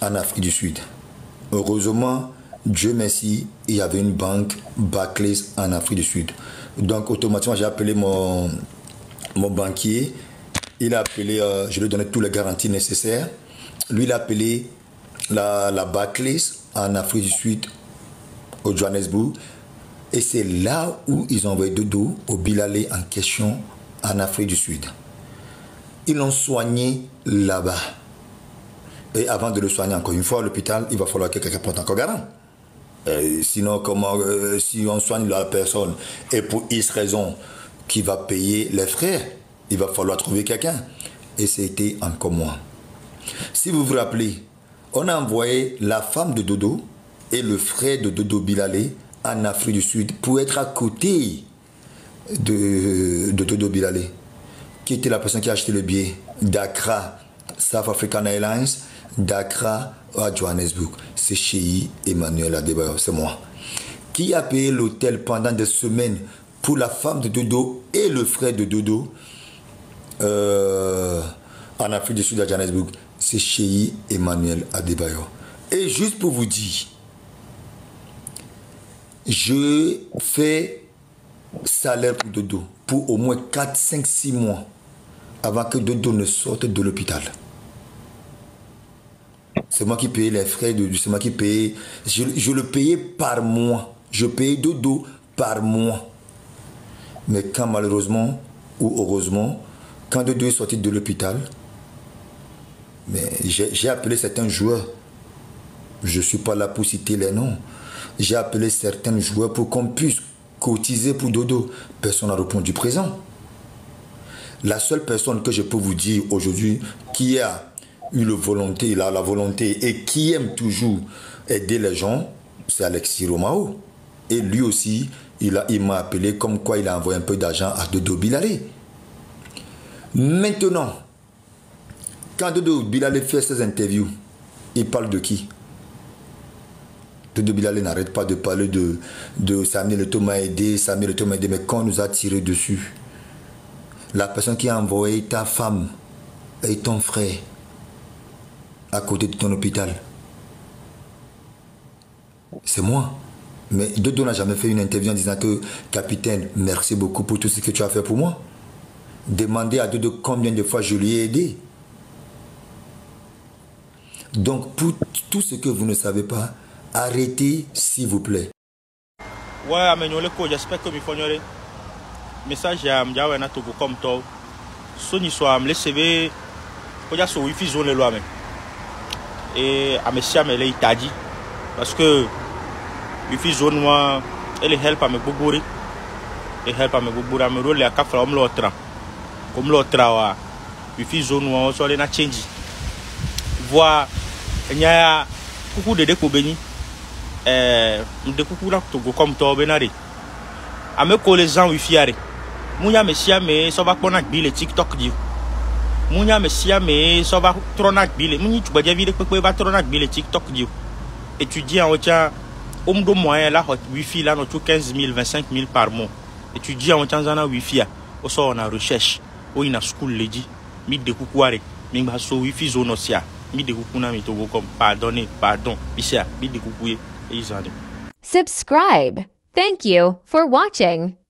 en Afrique du Sud. Heureusement, Dieu merci, il y avait une banque Barclays en Afrique du Sud. Donc automatiquement, j'ai appelé mon, mon banquier. Il a appelé, euh, je lui ai donné toutes les garanties nécessaires. Lui, il a appelé la, la Barclays en Afrique du Sud, au Johannesburg. Et c'est là où ils ont envoyé Dodo au Bilalé en question en Afrique du Sud. Ils l'ont soigné là-bas. Et avant de le soigner encore une fois à l'hôpital, il va falloir que quelqu'un porte encore garant. Euh, sinon, comment, euh, si on soigne la personne et pour X raison qui va payer les frais, il va falloir trouver quelqu'un. Et c'était encore moi. Si vous vous rappelez, on a envoyé la femme de Dodo et le frère de Dodo Bilalé en Afrique du Sud pour être à côté de, de Dodo Bilalé, qui était la personne qui a acheté le billet d'Accra, South African Airlines, d'Accra à Johannesburg. C'est chez Emmanuel Adebayo, c'est moi. Qui a payé l'hôtel pendant des semaines pour la femme de Dodo et le frère de Dodo euh, en Afrique du Sud à Johannesburg? C'est chez Emmanuel Adebayo. Et juste pour vous dire, je fais salaire pour Dodo pour au moins 4, 5, 6 mois avant que Dodo ne sorte de l'hôpital. C'est moi qui payais les frais, de, c'est moi qui payais. Je, le payais par mois. Je payais Dodo par mois. Mais quand malheureusement ou heureusement, quand Dodo est sorti de l'hôpital, mais j'ai appelé certains joueurs. Je ne suis pas là pour citer les noms. J'ai appelé certains joueurs pour qu'on puisse cotiser pour Dodo. Personne n'a répondu présent. La seule personne que je peux vous dire aujourd'hui qui a eu la volonté, il a la volonté et qui aime toujours aider les gens, c'est Alexis Romao. Et lui aussi, il m'a il appelé comme quoi il a envoyé un peu d'argent à Dodo Bilalé. Maintenant, quand Dodo Bilalé fait ses interviews, il parle de qui? Dodo Bilalé n'arrête pas de parler de, de Samuel Le Thomas aidé, Samuel Le Thomas aidé, mais quand on nous a tiré dessus, la personne qui a envoyé ta femme et ton frère à côté de ton hôpital, c'est moi. Mais Dodo n'a jamais fait une interview en disant que, capitaine, merci beaucoup pour tout ce que tu as fait pour moi. Demandez à Dodo combien de fois je lui ai aidé. Donc, pour tout ce que vous ne savez pas, arrêtez s'il vous plaît. Ouais, j'espère que fonyore. Message togo comme toi. Soni so am le CV ko ja so zone ame. Et amesia me le itaji. Parce que wifi zone moi elle help ame gbogbo e help ame gbogbo ame role aka fra om lo tra. Comme lo tra wa wifi zone moi so le na change. Voix nya kuku dede ko beni. Eh mde kuku na togo comme to be na re ame ko les gens wifi are munya me sia me so ba kpona gbi le tiktok di munya me sia me so ba trona gbi le munyi tugbaje vide pepe ba trona gbi le tiktok di étudiant tia la hot wifi là no 15 000 25 000 par mois. Étudiant o tanzana wifi a o so na recherche. O ina school mi de kuku are mi ba so wifi sia mi de kuku mi togo comme pardonnez pardon. Bisia mi de ye. Subscribe. Thank you for watching.